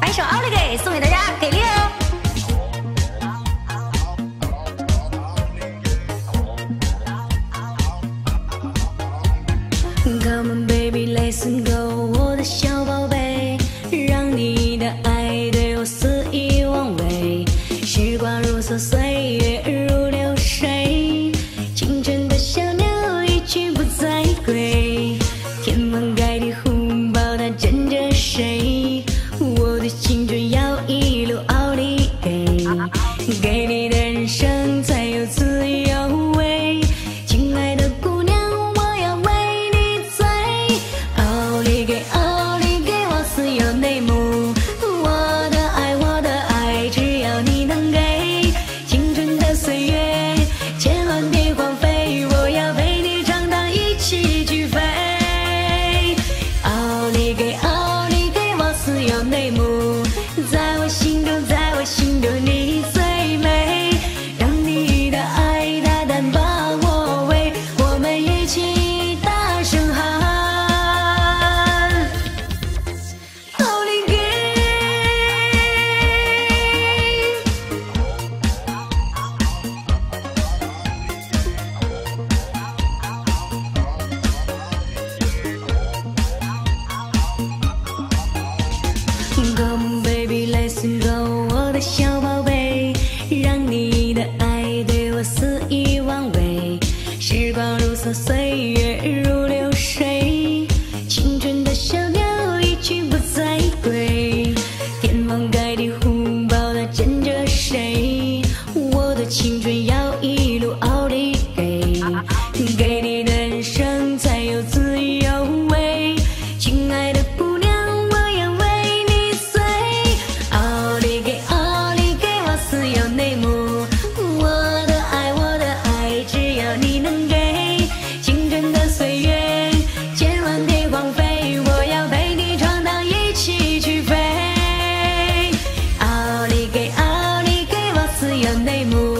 来一首《奥利给》送给大家，给力哦！Come on baby, let's go，我的小宝贝，让你的爱对我肆意妄为，时光如梭。的小宝贝，让你的爱对我肆意妄为，时光如梭，岁月如流。眉目